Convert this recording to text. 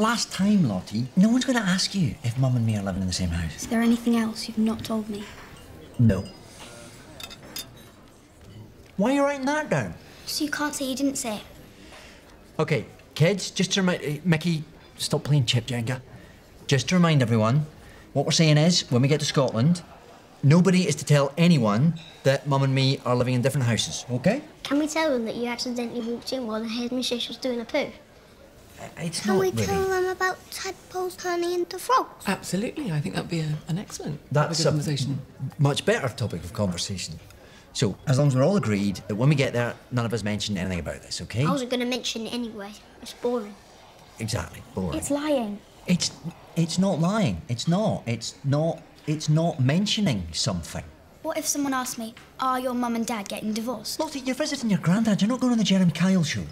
Last time, Lottie, no one's going to ask you if Mum and me are living in the same house. Is there anything else you've not told me? No. Why are you writing that down? So you can't say you didn't say it. Okay, kids, just to remind uh, Mickey, stop playing chip Jenga. Just to remind everyone, what we're saying is, when we get to Scotland, nobody is to tell anyone that Mum and me are living in different houses. Okay? Can we tell them that you accidentally walked in while the headmistress was doing a poo? It's Can not we really. tell them about tadpoles turning into frogs? Absolutely, I think that'd be a, an excellent That's topic of conversation. much better topic of conversation. So, as long as we're all agreed that when we get there, none of us mention anything about this, okay? I wasn't going to mention it anyway. It's boring. Exactly. Boring. It's lying. It's it's not lying. It's not. It's not. It's not mentioning something. What if someone asked me, are your mum and dad getting divorced? Lottie, you're visiting your granddad. You're not going on the Jeremy Kyle show.